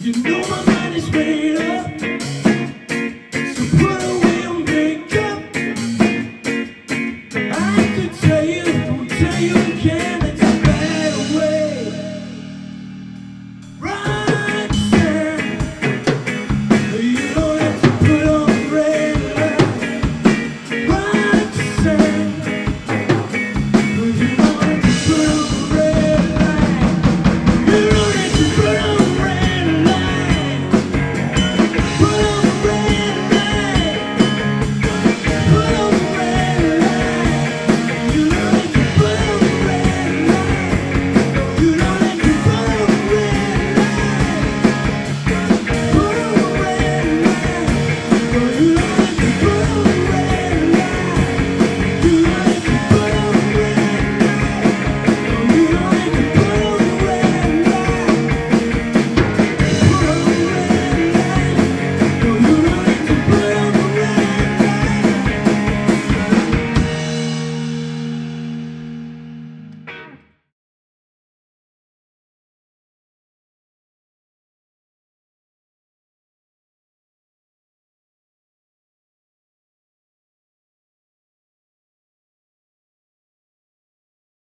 You know my mind is made up. You.